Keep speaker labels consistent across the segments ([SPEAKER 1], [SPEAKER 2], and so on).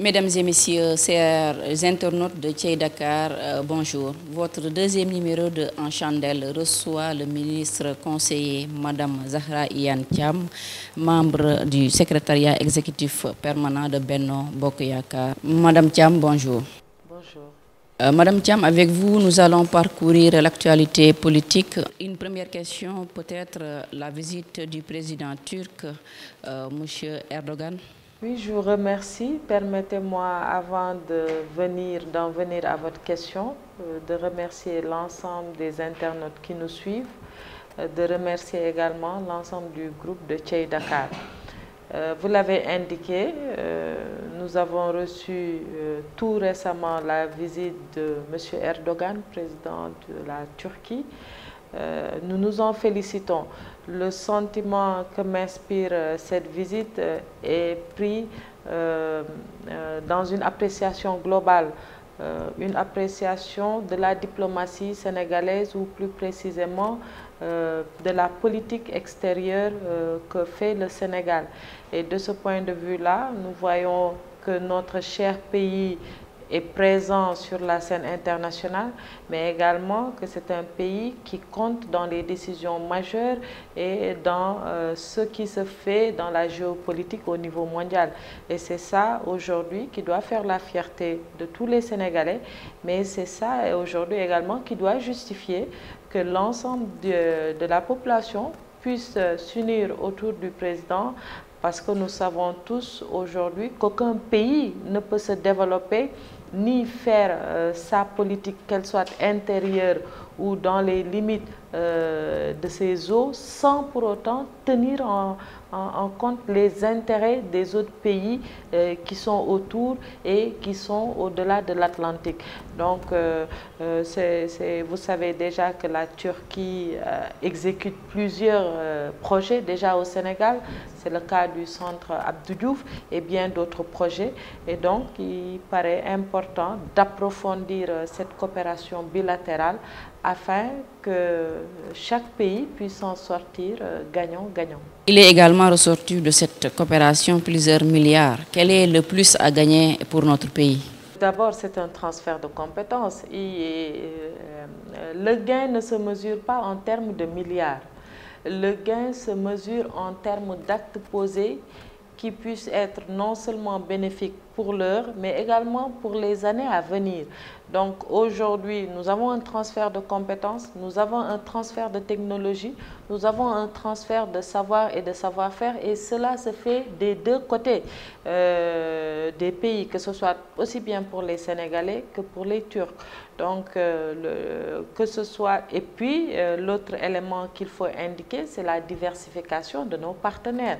[SPEAKER 1] Mesdames et messieurs, chers internautes de Tchei Dakar, euh, bonjour. Votre deuxième numéro de En Chandelle reçoit le ministre conseiller Madame Zahra Iyan Thiam, membre du secrétariat exécutif permanent de Benno Bokoyaka. Madame Thiam. Bonjour. Euh, Madame Thiam, avec vous, nous allons parcourir l'actualité politique. Une première question, peut-être euh, la visite du président turc, Monsieur Erdogan.
[SPEAKER 2] Oui, je vous remercie. Permettez-moi, avant de venir, d'en venir à votre question, de remercier l'ensemble des internautes qui nous suivent, de remercier également l'ensemble du groupe de Tchei Dakar. Vous l'avez indiqué, nous avons reçu tout récemment la visite de M. Erdogan, président de la Turquie. Nous nous en félicitons le sentiment que m'inspire cette visite est pris dans une appréciation globale, une appréciation de la diplomatie sénégalaise ou plus précisément de la politique extérieure que fait le Sénégal. Et de ce point de vue-là, nous voyons que notre cher pays est présent sur la scène internationale, mais également que c'est un pays qui compte dans les décisions majeures et dans euh, ce qui se fait dans la géopolitique au niveau mondial. Et c'est ça aujourd'hui qui doit faire la fierté de tous les Sénégalais, mais c'est ça aujourd'hui également qui doit justifier que l'ensemble de, la population puisse s'unir autour du président parce que nous savons tous aujourd'hui qu'aucun pays ne peut se développer ni faire euh, sa politique, qu'elle soit intérieure ou dans les limites euh, de ses eaux, sans pour autant tenir en, compte les intérêts des autres pays euh, qui sont autour et qui sont au-delà de l'Atlantique. Donc, c'est, vous savez déjà que la Turquie exécute plusieurs projets déjà au Sénégal. C'est le cas du centre Abdou Diouf et bien d'autres projets. Et donc, il paraît important d'approfondir cette coopération bilatérale afin que chaque pays puisse en sortir gagnant-gagnant.
[SPEAKER 1] Il est également ressorti de cette coopération plusieurs milliards. Quel est le plus à gagner pour notre pays?
[SPEAKER 2] D'abord, c'est un transfert de compétences. Et, euh, le gain ne se mesure pas en termes de milliards. Le gain se mesure en termes d'actes posés qui puissent être non seulement bénéfiques pour l'heure, mais également pour les années à venir. Donc aujourd'hui, nous avons un transfert de compétences, nous avons un transfert de technologie, nous avons un transfert de savoir et de savoir-faire et cela se fait des deux côtés euh, des pays, que ce soit aussi bien pour les Sénégalais que pour les Turcs. Donc euh, que ce soit, et puis euh, l'autre élément qu'il faut indiquer, c'est la diversification de nos partenaires.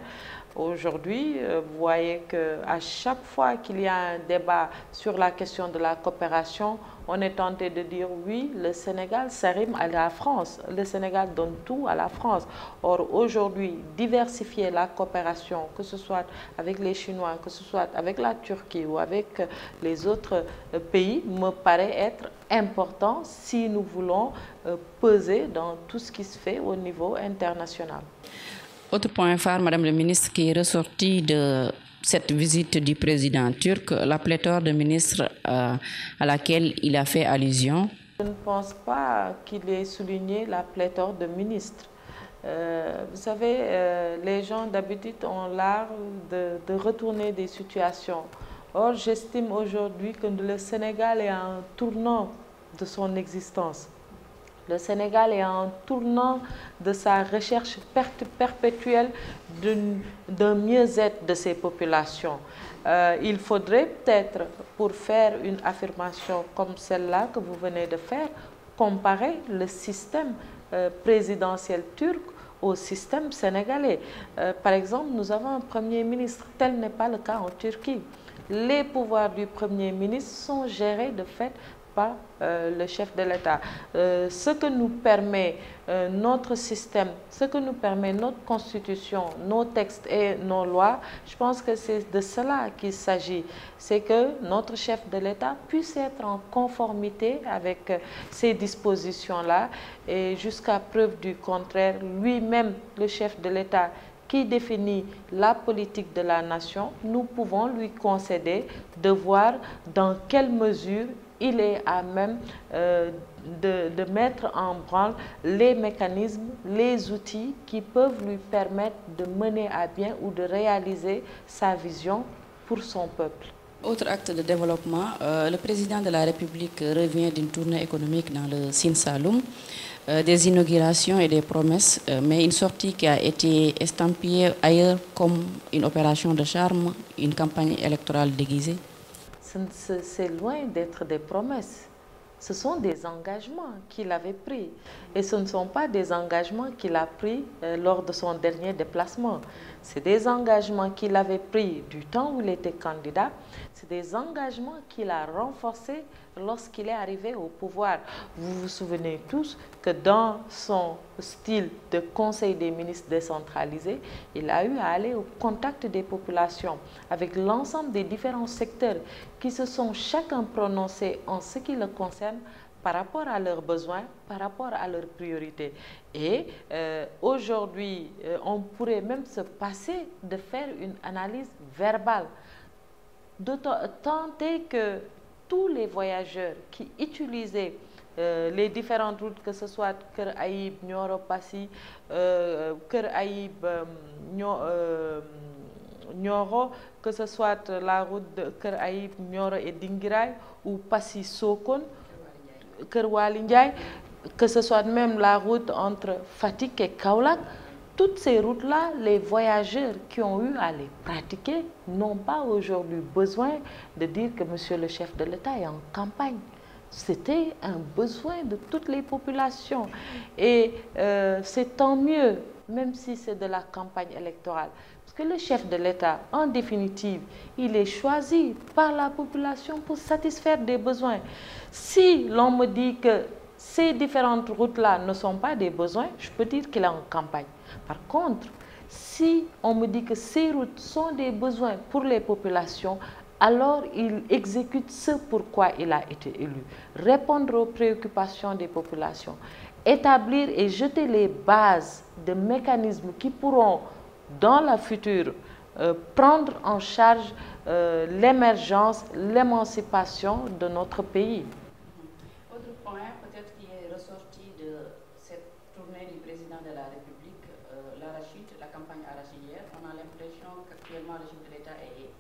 [SPEAKER 2] Aujourd'hui, vous voyez qu'à chaque fois qu'il y a un débat sur la question de la coopération, on est tenté de dire oui, le Sénégal s'arrime à la France. Le Sénégal donne tout à la France. Or, aujourd'hui, diversifier la coopération, que ce soit avec les Chinois, que ce soit avec la Turquie ou avec les autres pays, me paraît être important si nous voulons peser dans tout ce qui se fait au niveau international.
[SPEAKER 1] Autre point phare, Madame le ministre, qui est ressorti de cette visite du président turc, la pléthore de ministres euh, à laquelle il a fait allusion
[SPEAKER 2] Je ne pense pas qu'il ait souligné la pléthore de ministres. Euh, vous savez, euh, les gens d'habitude ont l'art de, retourner des situations. Or, j'estime aujourd'hui que le Sénégal est un tournant de son existence. Le Sénégal est un tournant de sa recherche perpétuelle d'un mieux-être de ses populations. Euh, il faudrait peut-être, pour faire une affirmation comme celle-là que vous venez de faire, comparer le système euh, présidentiel turc au système sénégalais. Euh, par exemple, nous avons un Premier ministre, tel n'est pas le cas en Turquie. Les pouvoirs du Premier ministre sont gérés de fait pas euh, le chef de l'État. Euh, ce que nous permet euh, notre système, ce que nous permet notre constitution, nos textes et nos lois, je pense que c'est de cela qu'il s'agit. C'est que notre chef de l'État puisse être en conformité avec ces dispositions-là et jusqu'à preuve du contraire, lui-même, le chef de l'État, qui définit la politique de la nation, nous pouvons lui concéder de voir dans quelle mesure il est à même euh, de, mettre en branle les mécanismes, les outils qui peuvent lui permettre de mener à bien ou de réaliser sa vision pour son peuple.
[SPEAKER 1] Autre acte de développement, euh, le président de la République revient d'une tournée économique dans le Sine Saloum, euh, des inaugurations et des promesses, euh, mais une sortie qui a été estampillée ailleurs comme une opération de charme, une campagne électorale déguisée.
[SPEAKER 2] C'est loin d'être des promesses. Ce sont des engagements qu'il avait pris. Et ce ne sont pas des engagements qu'il a pris euh, lors de son dernier déplacement. C'est des engagements qu'il avait pris du temps où il était candidat. C'est des engagements qu'il a renforcés lorsqu'il est arrivé au pouvoir. Vous vous souvenez tous que dans son style de conseil des ministres décentralisé, il a eu à aller au contact des populations avec l'ensemble des différents secteurs qui se sont chacun prononcés en ce qui le concerne par rapport à leurs besoins, par rapport à leurs priorités. Et euh, aujourd'hui, euh, on pourrait même se passer de faire une analyse verbale, de tenter que tous les voyageurs qui utilisaient euh, les différentes routes, que ce soit Kër Aïb, Nioro Passy, euh, Kër Aïb, Nioro, que ce soit la route de Kër Aïb, Nioro et Dingiray, ou Passy Sokone, Que ce soit même la route entre Fatick et Kaolack, toutes ces routes-là, les voyageurs qui ont eu à les pratiquer n'ont pas aujourd'hui besoin de dire que monsieur le chef de l'État est en campagne. C'était un besoin de toutes les populations. Et euh, c'est tant mieux, même si c'est de la campagne électorale. Parce que le chef de l'État, en définitive, il est choisi par la population pour satisfaire des besoins. Si l'on me dit que ces différentes routes-là ne sont pas des besoins, je peux dire qu'il est en campagne. Par contre, si on me dit que ces routes sont des besoins pour les populations, alors il exécute ce pourquoi il a été élu. Répondre aux préoccupations des populations, établir et jeter les bases de mécanismes qui pourront, dans la future, euh, prendre en charge euh, l'émergence, l'émancipation de notre pays.
[SPEAKER 1] Autre point peut-être qui est ressorti de cette tournée du président de la République, euh, l'arachide, la campagne arachidière, on a l'impression qu'actuellement le chef de l'État est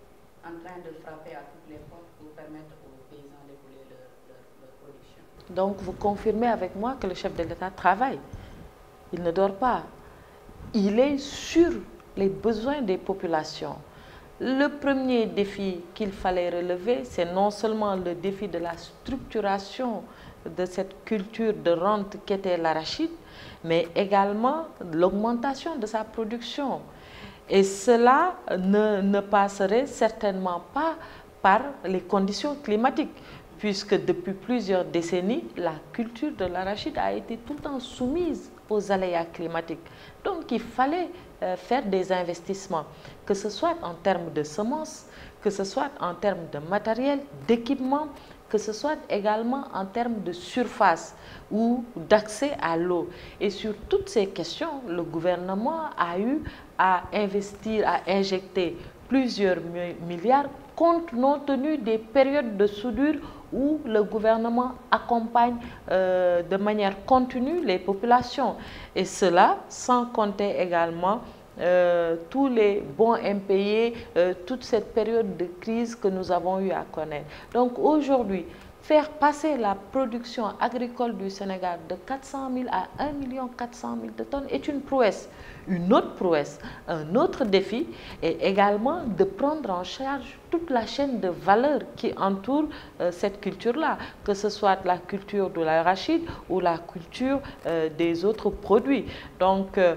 [SPEAKER 1] en train de frapper à toutes les portes pour permettre aux paysans d'écouler leur, leur, leur, production.
[SPEAKER 2] Donc vous confirmez avec moi que le chef de l'État travaille. Il ne dort pas. Il est sur les besoins des populations. Le premier défi qu'il fallait relever, c'est non seulement le défi de la structuration de cette culture de rente qu'était l'arachide, mais également l'augmentation de sa production. Et cela ne, ne, passerait certainement pas par les conditions climatiques, puisque depuis plusieurs décennies, la culture de l'arachide a été tout le temps soumise aux aléas climatiques. Donc il fallait faire des investissements, que ce soit en termes de semences, que ce soit en termes de matériel, d'équipement, que ce soit également en termes de surface ou d'accès à l'eau. Et sur toutes ces questions, le gouvernement a eu à investir, à injecter plusieurs milliards compte tenu des périodes de soudure où le gouvernement accompagne euh, de manière continue les populations. Et cela sans compter également euh, tous les bons impayés, euh, toute cette période de crise que nous avons eu à connaître. Donc aujourd'hui, faire passer la production agricole du Sénégal de 400 000 à 1 400 000 de tonnes est une prouesse. Une autre prouesse, un autre défi est également de prendre en charge toute la chaîne de valeur qui entoure euh, cette culture-là, que ce soit la culture de l'arachide ou la culture euh, des autres produits. Donc, euh,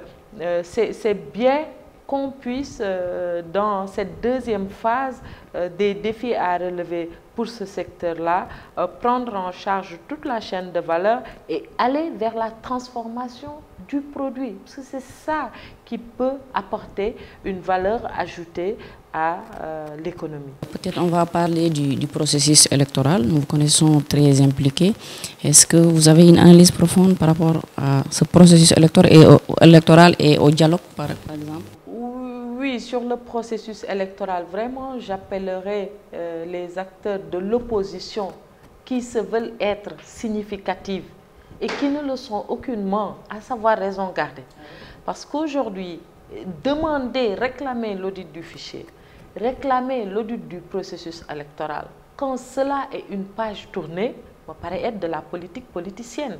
[SPEAKER 2] c'est bien qu'on puisse, euh, dans cette deuxième phase euh, des défis à relever pour ce secteur-là, euh, prendre en charge toute la chaîne de valeur et aller vers la transformation du produit. Parce que c'est ça qui peut apporter une valeur ajoutée à l'économie.
[SPEAKER 1] Peut-être on va parler du, processus électoral. Nous vous connaissons très impliqués. Est-ce que vous avez une analyse profonde par rapport à ce processus électoral et au, électoral et au dialogue, par exemple?
[SPEAKER 2] Sur le processus électoral, vraiment, j'appellerai euh, les acteurs de l'opposition qui se veulent être significatifs et qui ne le sont aucunement, à savoir raison garder. Parce qu'aujourd'hui, demander, réclamer l'audit du fichier, réclamer l'audit du processus électoral, quand cela est une page tournée, me paraît être de la politique politicienne.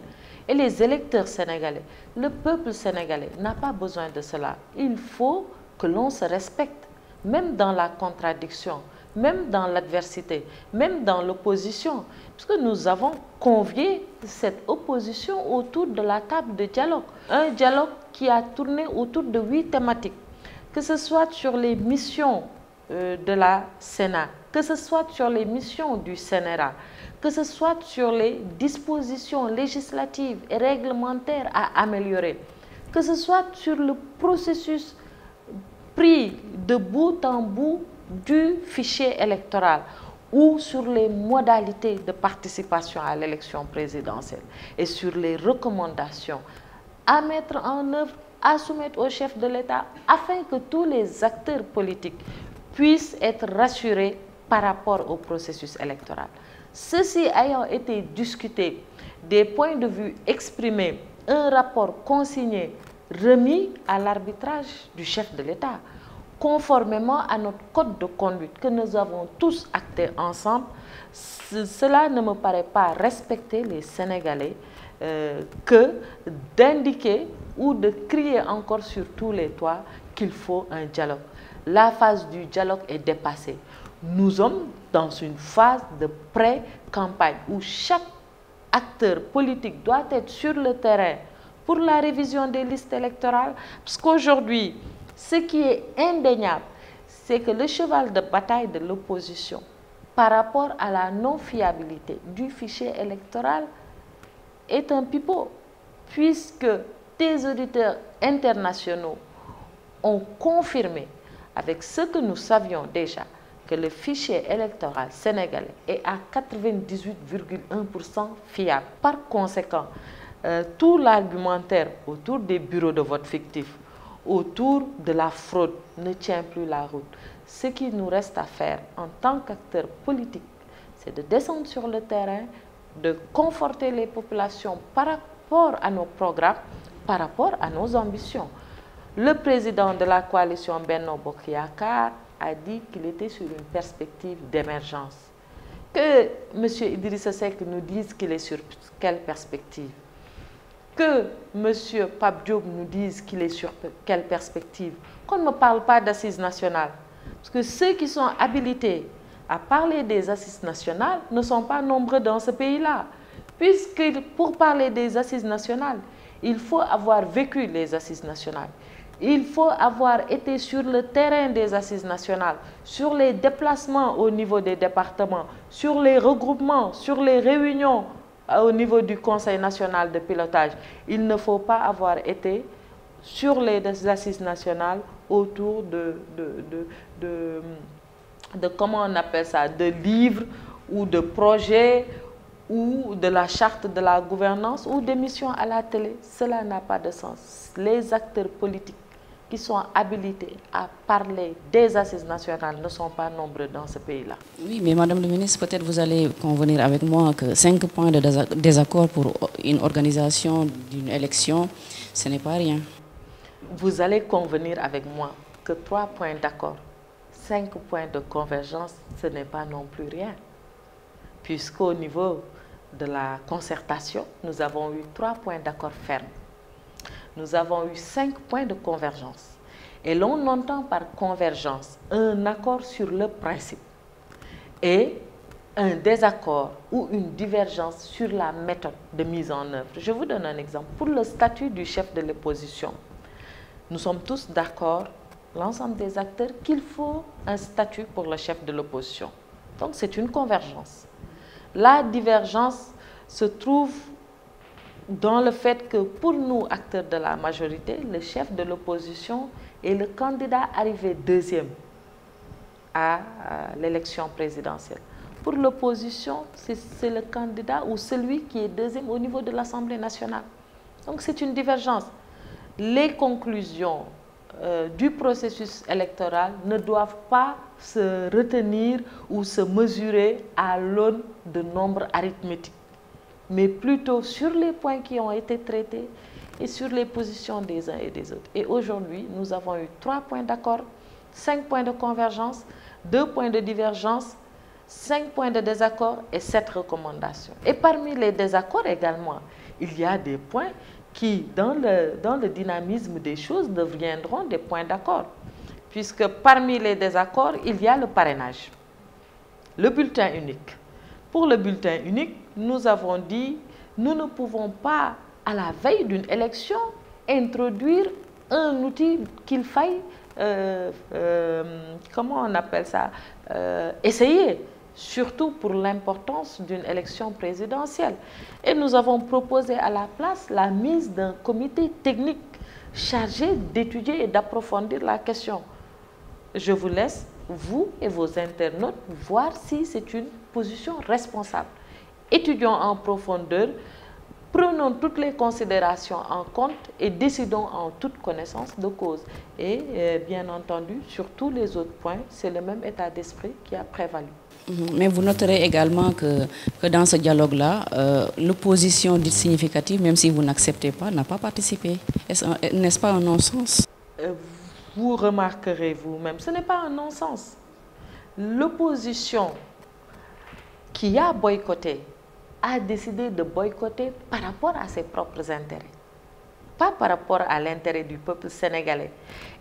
[SPEAKER 2] Et les électeurs sénégalais, le peuple sénégalais n'a pas besoin de cela. Il faut que l'on se respecte, même dans la contradiction, même dans l'adversité, même dans l'opposition, puisque nous avons convié cette opposition autour de la table de dialogue. Un dialogue qui a tourné autour de huit thématiques, que ce soit sur les missions euh, de la Sénat, que ce soit sur les missions du CNRA, que ce soit sur les dispositions législatives et réglementaires à améliorer, que ce soit sur le processus pris de bout en bout du fichier électoral ou sur les modalités de participation à l'élection présidentielle et sur les recommandations à mettre en œuvre, à soumettre au chef de l'État afin que tous les acteurs politiques puissent être rassurés par rapport au processus électoral. Ceci ayant été discuté, des points de vue exprimés, un rapport consigné remis à l'arbitrage du chef de l'État, conformément à notre code de conduite que nous avons tous acté ensemble, cela ne me paraît pas respecter les Sénégalais euh, que d'indiquer ou de crier encore sur tous les toits qu'il faut un dialogue. La phase du dialogue est dépassée. Nous sommes dans une phase de pré-campagne où chaque acteur politique doit être sur le terrain pour la révision des listes électorales, parce qu'aujourd'hui, ce qui est indéniable, c'est que le cheval de bataille de l'opposition par rapport à la non-fiabilité du fichier électoral est un pipeau, puisque des auditeurs internationaux ont confirmé avec ce que nous savions déjà que le fichier électoral sénégalais est à 98,1% fiable. Par conséquent, euh, tout l'argumentaire autour des bureaux de vote fictifs, autour de la fraude ne tient plus la route. Ce qui nous reste à faire en tant qu'acteurs politiques, c'est de descendre sur le terrain, de conforter les populations par rapport à nos programmes, par rapport à nos ambitions. Le président de la coalition Benno Bokyakar a dit qu'il était sur une perspective d'émergence. Que M. Idrissa Seck nous dise qu'il est sur quelle perspective que M. Pape nous dise qu'il est sur quelle perspective. Qu'on ne me parle pas d'assises nationales. Parce que ceux qui sont habilités à parler des assises nationales ne sont pas nombreux dans ce pays-là. Puisque pour parler des assises nationales, il faut avoir vécu les assises nationales. Il faut avoir été sur le terrain des assises nationales, sur les déplacements au niveau des départements, sur les regroupements, sur les réunions au niveau du Conseil national de pilotage. Il ne faut pas avoir été sur les assises nationales autour de, de, de, comment on appelle ça, de livres ou de projets ou de la charte de la gouvernance ou d'émissions à la télé. Cela n'a pas de sens. Les acteurs politiques qui sont habilités à parler des assises nationales ne sont pas nombreux dans ce pays-là.
[SPEAKER 1] Oui, mais Madame le ministre, peut-être vous allez convenir avec moi que cinq points de désaccord pour une organisation d'une élection, ce n'est pas rien.
[SPEAKER 2] Vous allez convenir avec moi que trois points d'accord, cinq points de convergence, ce n'est pas non plus rien. Puisqu'au niveau de la concertation, nous avons eu trois points d'accord fermes nous avons eu cinq points de convergence. Et l'on entend par convergence un accord sur le principe et un désaccord ou une divergence sur la méthode de mise en œuvre. Je vous donne un exemple. Pour le statut du chef de l'opposition, nous sommes tous d'accord l'ensemble des acteurs qu'il faut un statut pour le chef de l'opposition. Donc c'est une convergence. La divergence se trouve dans le fait que pour nous, acteurs de la majorité, le chef de l'opposition est le candidat arrivé deuxième à, l'élection présidentielle. Pour l'opposition, c'est le candidat ou celui qui est deuxième au niveau de l'Assemblée nationale. Donc c'est une divergence. Les conclusions euh, du processus électoral ne doivent pas se retenir ou se mesurer à l'aune de nombres arithmétiques, mais plutôt sur les points qui ont été traités et sur les positions des uns et des autres. Et aujourd'hui, nous avons eu trois points d'accord, cinq points de convergence, deux points de divergence, cinq points de désaccord et sept recommandations. Et parmi les désaccords également, il y a des points qui, dans le, dans le dynamisme des choses, deviendront des points d'accord. Puisque parmi les désaccords, il y a le parrainage, le bulletin unique. Pour le bulletin unique, nous avons dit, nous ne pouvons pas, à la veille d'une élection, introduire un outil qu'il faille, euh, euh, comment on appelle ça, euh, essayer surtout pour l'importance d'une élection présidentielle. Et nous avons proposé à la place la mise d'un comité technique chargé d'étudier et d'approfondir la question. Je vous laisse, vous et vos internautes, voir si c'est une position responsable. Étudions en profondeur, prenons toutes les considérations en compte et décidons en toute connaissance de cause. Et euh, bien entendu, sur tous les autres points, c'est le même état d'esprit qui a prévalu.
[SPEAKER 1] Mhm. Mais vous noterez également que, que dans ce dialogue-là, euh, l'opposition dite significative, même si vous n'acceptez pas, n'a pas participé. N'est-ce pas un non-sens?
[SPEAKER 2] Euh, Vous remarquerez vous-même, ce n'est pas un non-sens. L'opposition qui a boycotté a décidé de boycotter par rapport à ses propres intérêts, pas par rapport à l'intérêt du peuple sénégalais.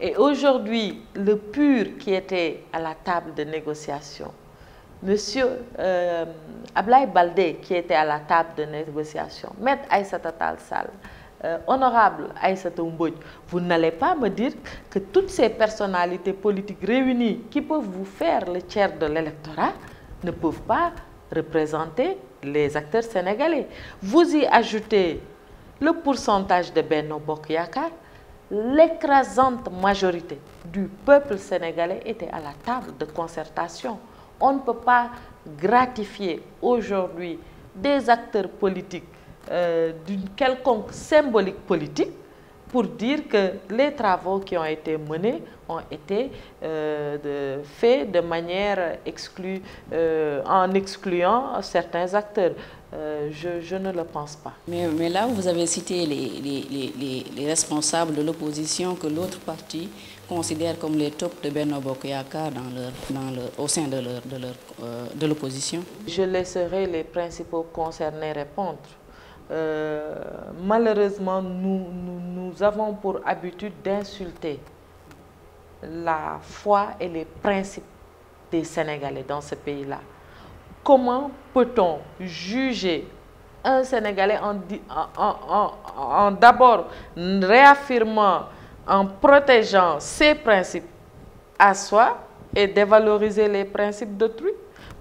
[SPEAKER 2] Et aujourd'hui, le pur qui était à la table de négociation, Monsieur euh, Ablaï Baldé, qui était à la table de négociation, Maître Aïssata Tal Sal, euh, honorable Aïssata Mbodj, vous n'allez pas me dire que toutes ces personnalités politiques réunies qui peuvent vous faire le tiers de l'électorat ne peuvent pas représenter les acteurs sénégalais. Vous y ajoutez le pourcentage de Benno Bokyakar, l'écrasante majorité du peuple sénégalais était à la table de concertation on ne peut pas gratifier aujourd'hui des acteurs politiques euh, d'une quelconque symbolique politique pour dire que les travaux qui ont été menés ont été euh, faits de manière exclue, euh, en excluant certains acteurs. Je, ne le pense pas.
[SPEAKER 1] Mais, là, vous avez cité les, les responsables de l'opposition que l'autre parti considèrent comme les tops de Benno Bokoyaka dans leur, dans au sein de euh, l'opposition de,
[SPEAKER 2] Je laisserai les principaux concernés répondre. Euh, malheureusement, nous, avons pour habitude d'insulter la foi et les principes des Sénégalais dans ce pays-là. Comment peut-on juger un Sénégalais en, en, en d'abord réaffirmant en protégeant ses principes à soi et dévaloriser les principes d'autrui?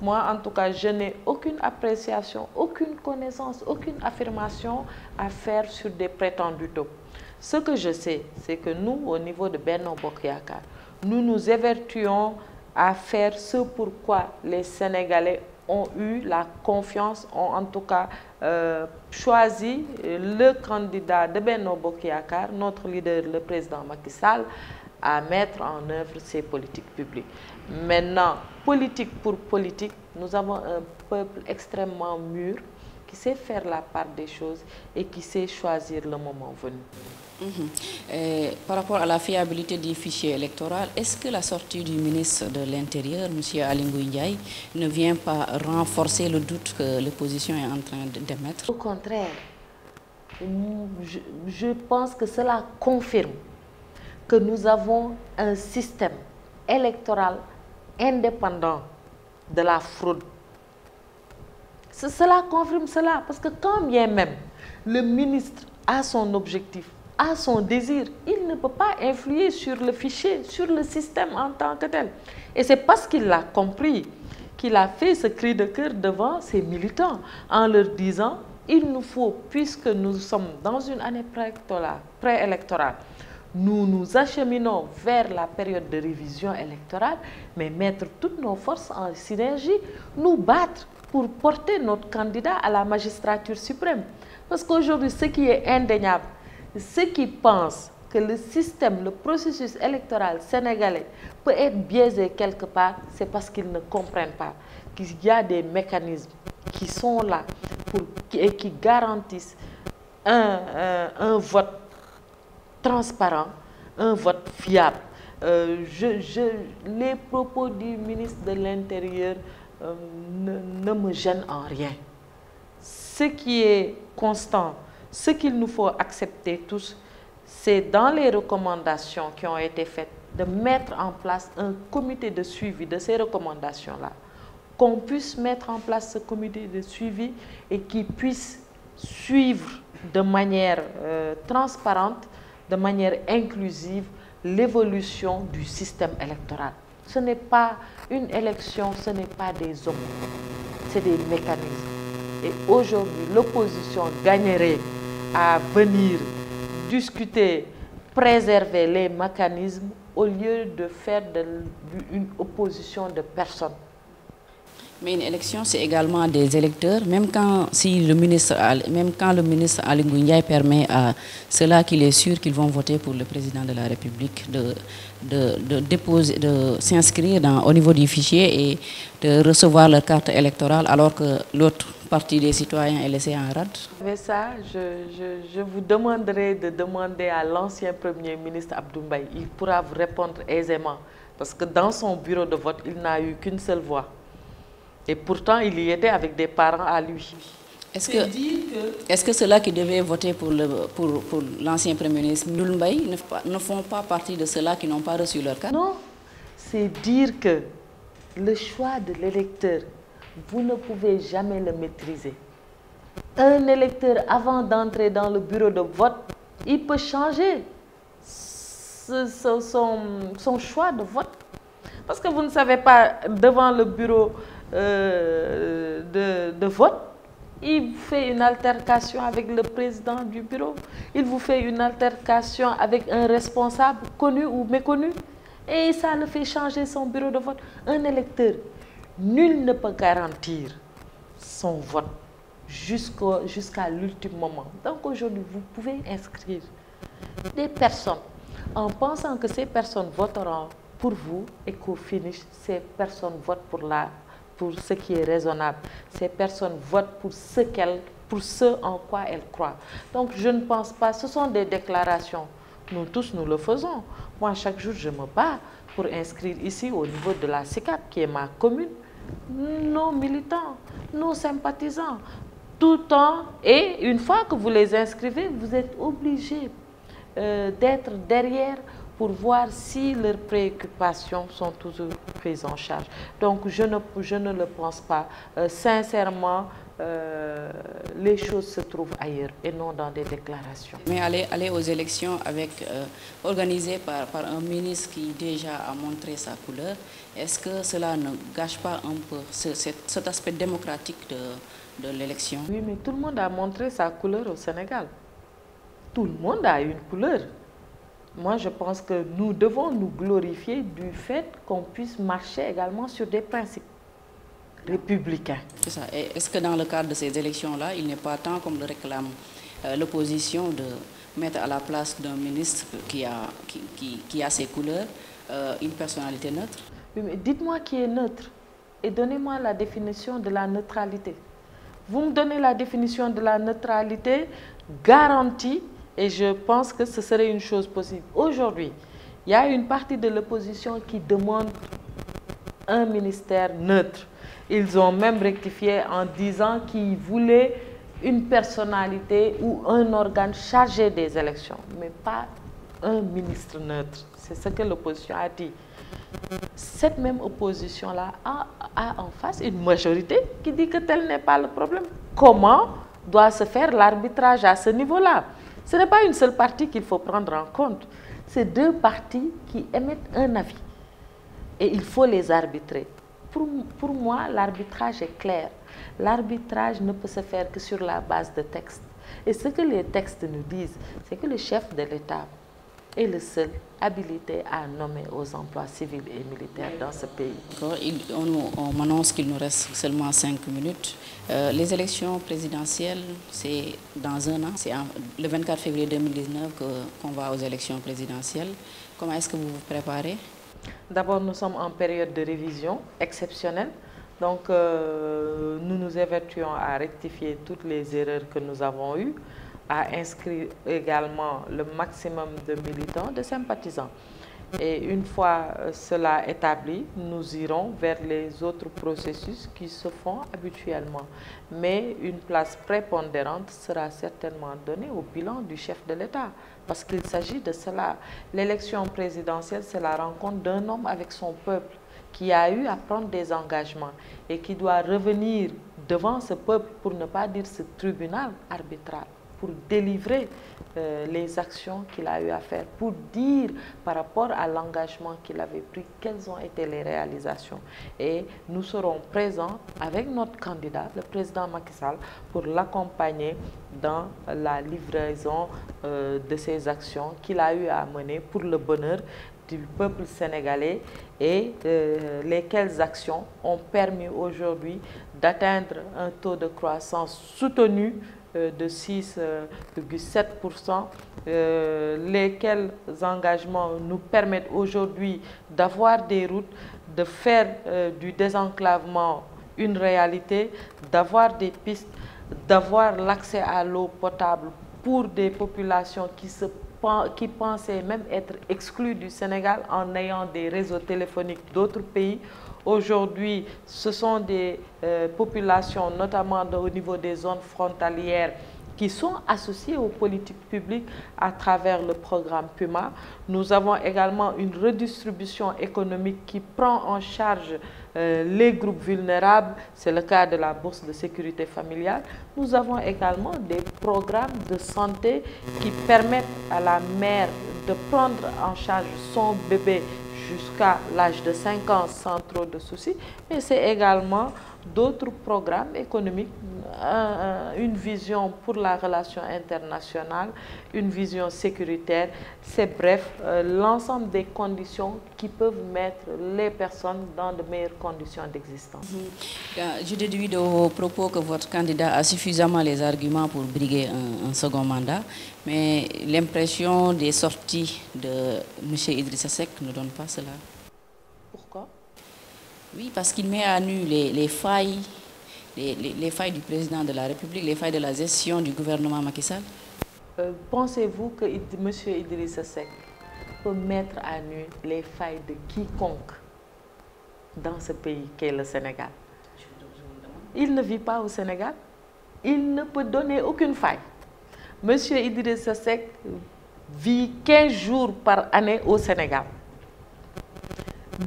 [SPEAKER 2] Moi, en tout cas, je n'ai aucune appréciation, aucune connaissance, aucune affirmation à faire sur des prétendus taux. Ce que je sais, c'est que nous, au niveau de Benno Bokyaka, nous nous évertuons à faire ce pourquoi les Sénégalais ont eu la confiance, ont en tout cas euh, choisi le candidat de Benno Bokyakar, notre leader, le président Macky Sall, à mettre en œuvre ces politiques publiques. Maintenant, politique pour politique, nous avons un peuple extrêmement mûr qui sait faire la part des choses et qui sait choisir le moment venu.
[SPEAKER 1] Mhm. par rapport à la fiabilité du fichier électoral, est-ce que la sortie du ministre de l'Intérieur, M. Alingou Ndiaye, ne vient pas renforcer le doute que l'opposition est en train d'émettre?
[SPEAKER 2] Au contraire, je, je pense que cela confirme que nous avons un système électoral indépendant de la fraude. Cela confirme cela, parce que quand bien même le ministre a son objectif, a son désir. Il ne peut pas influer sur le fichier, sur le système en tant que tel. Et c'est parce qu'il l'a compris qu'il a fait ce cri de cœur devant ses militants en leur disant il nous faut, puisque nous sommes dans une année préélectorale, nous nous acheminons vers la période de révision électorale, mais mettre toutes nos forces en synergie, nous battre pour porter notre candidat à la magistrature suprême. Parce qu'aujourd'hui, ce qui est indéniable, ceux qui pensent que le système, le processus électoral sénégalais peut être biaisé quelque part, c'est parce qu'ils ne comprennent pas qu'il y a des mécanismes qui sont là et qui garantissent un, un vote transparent, un vote fiable. Euh, je, je, les propos du ministre de l'Intérieur euh, ne, me gênent en rien. Ce qui est constant, ce qu'il nous faut accepter tous, c'est dans les recommandations qui ont été faites de mettre en place un comité de suivi de ces recommandations-là, qu'on puisse mettre en place ce comité de suivi et qui puisse suivre de manière euh, transparente, de manière inclusive, l'évolution du système électoral. Ce n'est pas une élection, ce n'est pas des hommes, c'est des mécanismes. Et aujourd'hui, l'opposition gagnerait à venir discuter, préserver les mécanismes au lieu de faire une opposition de personnes.
[SPEAKER 1] Mais une élection, c'est également des électeurs, même quand, si le ministre, même quand le ministre Ali permet à ceux-là qu'il est sûr qu'ils vont voter pour le président de la République de, s'inscrire au niveau du fichier et de recevoir leur carte électorale, alors que l'autre partie des citoyens est laissée en rade.
[SPEAKER 2] Ça, je, je, vous demanderai de demander à l'ancien Premier ministre Abdou Mbaye. Il pourra vous répondre aisément, parce que dans son bureau de vote, il n'a eu qu'une seule voix. Et pourtant, il y était avec des parents à lui.
[SPEAKER 1] Est-ce que, que ceux-là qui devaient voter pour l'ancien pour, pour Premier ministre Ndoulmbaï ne, ne, font pas partie de ceux-là qui n'ont pas reçu leur carte?
[SPEAKER 2] Non, c'est dire que le choix de l'électeur, vous ne pouvez jamais le maîtriser. Un électeur, avant d'entrer dans le bureau de vote, il peut changer son, son choix de vote. Parce que vous ne savez pas, devant le bureau euh, de, vote, il fait une altercation avec le président du bureau, il vous fait une altercation avec un responsable connu ou méconnu, et ça le fait changer son bureau de vote. Un électeur, nul ne peut garantir son vote jusqu'à jusqu'à l'ultime moment. Donc aujourd'hui, vous pouvez inscrire des personnes en pensant que ces personnes voteront pour vous et qu'au finish, ces personnes votent pour la pour ce qui est raisonnable. Ces personnes votent pour ce, qu'elles, pour ce en quoi elles croient. Donc je ne pense pas, ce sont des déclarations. Nous tous, nous le faisons. Moi, chaque jour, je me bats pour inscrire ici au niveau de la CICAP, qui est ma commune, nos militants, nos sympathisants. Tout le temps, et une fois que vous les inscrivez, vous êtes obligés euh, d'être derrière pour voir si leurs préoccupations sont toujours prises en charge. Donc je ne, je ne le pense pas. Euh, sincèrement, euh, les choses se trouvent ailleurs et non dans des déclarations.
[SPEAKER 1] Mais aller, aller aux élections avec, euh, organisées par, par un ministre qui déjà a montré sa couleur, est-ce que cela ne gâche pas un peu ce, cet, cet aspect démocratique de, de l'élection?
[SPEAKER 2] Oui, mais tout le monde a montré sa couleur au Sénégal. Tout le monde a une couleur. Moi, je pense que nous devons nous glorifier du fait qu'on puisse marcher également sur des principes républicains.
[SPEAKER 1] C'est ça. Est-ce que dans le cadre de ces élections-là, il n'est pas temps, comme le réclame euh, l'opposition, de mettre à la place d'un ministre qui a, qui, qui, qui a ses couleurs euh, une personnalité neutre?
[SPEAKER 2] Oui, mais dites-moi qui est neutre et donnez-moi la définition de la neutralité. Vous me donnez la définition de la neutralité garantie et je pense que ce serait une chose possible. Aujourd'hui, il y a une partie de l'opposition qui demande un ministère neutre. Ils ont même rectifié en disant qu'ils voulaient une personnalité ou un organe chargé des élections, mais pas un ministre neutre. C'est ce que l'opposition a dit. Cette même opposition-là a, en face une majorité qui dit que tel n'est pas le problème. Comment doit se faire l'arbitrage à ce niveau-là? Ce n'est pas une seule partie qu'il faut prendre en compte. C'est deux parties qui émettent un avis. Et il faut les arbitrer. Pour, pour moi, l'arbitrage est clair. L'arbitrage ne peut se faire que sur la base de textes. Et ce que les textes nous disent, c'est que le chef de l'État est le seul habilité à nommer aux emplois civils et militaires dans ce pays.
[SPEAKER 1] Il, on, on m'annonce qu'il nous reste seulement cinq minutes. Euh, les élections présidentielles, c'est dans un an, c'est le 24 février 2019 qu'on va aux élections présidentielles. Comment est-ce que vous vous préparez?
[SPEAKER 2] D'abord, nous sommes en période de révision exceptionnelle. Donc, euh, nous nous évertuons à rectifier toutes les erreurs que nous avons eues, à inscrire également le maximum de militants, de sympathisants. Et une fois cela établi, nous irons vers les autres processus qui se font habituellement. Mais une place prépondérante sera certainement donnée au bilan du chef de l'État, parce qu'il s'agit de cela. L'élection présidentielle, c'est la rencontre d'un homme avec son peuple qui a eu à prendre des engagements et qui doit revenir devant ce peuple, pour ne pas dire ce tribunal arbitral, pour délivrer euh, les actions qu'il a eu à faire, pour dire par rapport à l'engagement qu'il avait pris, quelles ont été les réalisations. Et nous serons présents avec notre candidat, le président Macky Sall, pour l'accompagner dans la livraison euh, de ces actions qu'il a eu à mener pour le bonheur du peuple sénégalais et euh, lesquelles actions ont permis aujourd'hui d'atteindre un taux de croissance soutenu de 6,7%, euh, lesquels engagements nous permettent aujourd'hui d'avoir des routes, de faire euh, du désenclavement une réalité, d'avoir des pistes, d'avoir l'accès à l'eau potable pour des populations qui se pensaient même être exclus du Sénégal en ayant des réseaux téléphoniques d'autres pays. Aujourd'hui, ce sont des euh, populations, notamment au niveau des zones frontalières, qui sont associées aux politiques publiques à travers le programme PUMA. Nous avons également une redistribution économique qui prend en charge euh, les groupes vulnérables, c'est le cas de la bourse de sécurité familiale. Nous avons également des programmes de santé qui permettent à la mère de prendre en charge son bébé jusqu'à l'âge de 5 ans sans trop de soucis, mais c'est également d'autres programmes économiques, euh, une vision pour la relation internationale, une vision sécuritaire, c'est bref, euh, l'ensemble des conditions qui peuvent mettre les personnes dans de meilleures conditions d'existence.
[SPEAKER 1] Mmh. Je déduis de vos propos que votre candidat a suffisamment les arguments pour briguer un, un second mandat, mais l'impression des sorties de M. Idrissa Seck ne donne pas cela. Oui, parce qu'il met à nu les, les failles, les, les, les, failles du président de la République, les failles de la gestion du gouvernement Macky Sall.
[SPEAKER 2] Euh, Pensez-vous que M. Idrissa Seck peut mettre à nu les failles de quiconque dans ce pays qu'est le Sénégal? Il ne vit pas au Sénégal. Il ne peut donner aucune faille. M. Idrissa Seck vit 15 jours par année au Sénégal.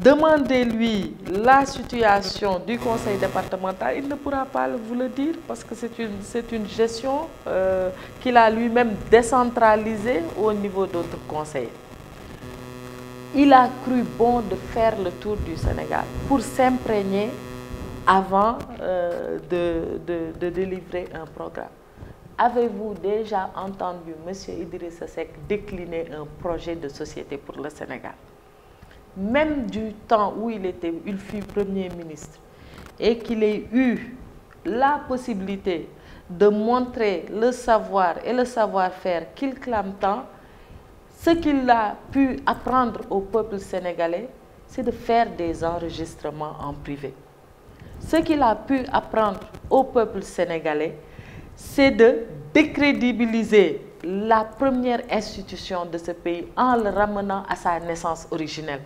[SPEAKER 2] Demandez-lui la situation du conseil départemental, il ne pourra pas vous le dire parce que c'est une, gestion euh, qu'il a lui-même décentralisée au niveau d'autres conseils. Il a cru bon de faire le tour du Sénégal pour s'imprégner avant euh, de, de, de délivrer un programme. Avez-vous déjà entendu M. Idrissa Seck décliner un projet de société pour le Sénégal? Même du temps où il, était, il fut Premier ministre et qu'il ait eu la possibilité de montrer le savoir et le savoir-faire qu'il clame tant, ce qu'il a pu apprendre au peuple sénégalais, c'est de faire des enregistrements en privé. Ce qu'il a pu apprendre au peuple sénégalais, c'est de décrédibiliser la première institution de ce pays en le ramenant à sa naissance originelle.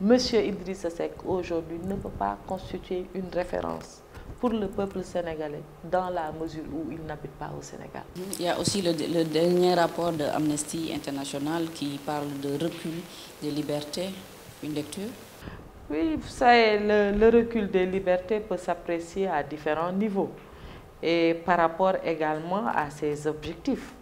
[SPEAKER 2] Monsieur Idrissa Seck aujourd'hui ne peut pas constituer une référence pour le peuple sénégalais dans la mesure où il n'habite pas au Sénégal.
[SPEAKER 1] Il y a aussi le, le, dernier rapport de Amnesty International qui parle de recul des libertés. Une lecture?
[SPEAKER 2] Oui, vous savez, le, le recul des libertés peut s'apprécier à différents niveaux et par rapport également à ses objectifs.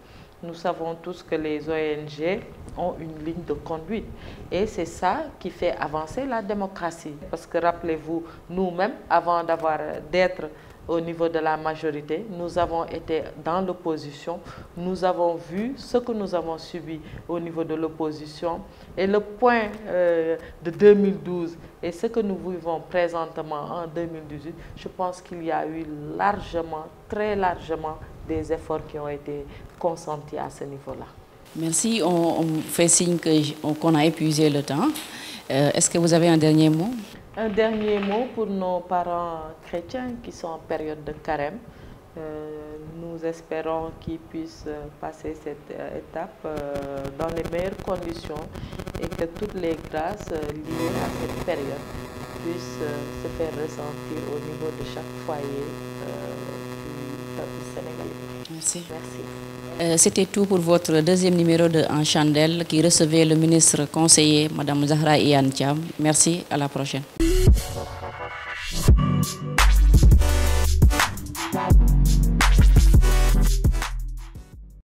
[SPEAKER 2] Nous savons tous que les ONG ont une ligne de conduite. Et c'est ça qui fait avancer la démocratie. Parce que rappelez-vous, nous-mêmes, avant d'être au niveau de la majorité, nous avons été dans l'opposition, nous avons vu ce que nous avons subi au niveau de l'opposition et le point euh, de 2012 et ce que nous vivons présentement en 2018, je pense qu'il y a eu largement, très largement des efforts qui ont été consentis à ce niveau-là.
[SPEAKER 1] Merci. On, fait signe qu'on a épuisé le temps. Euh, est-ce que vous avez un dernier mot?
[SPEAKER 2] Un dernier mot pour nos parents chrétiens qui sont en période de carême. Euh, nous espérons qu'ils puissent passer cette euh, étape dans les meilleures conditions et que toutes les grâces liées à cette période puissent se faire ressentir au niveau de chaque foyer du.
[SPEAKER 1] Merci.
[SPEAKER 2] Merci.
[SPEAKER 1] Euh, C'était tout pour votre deuxième numéro de En Chandelle qui recevait le ministre conseiller, Mme Zahra Ian Thiam. Merci, à la prochaine.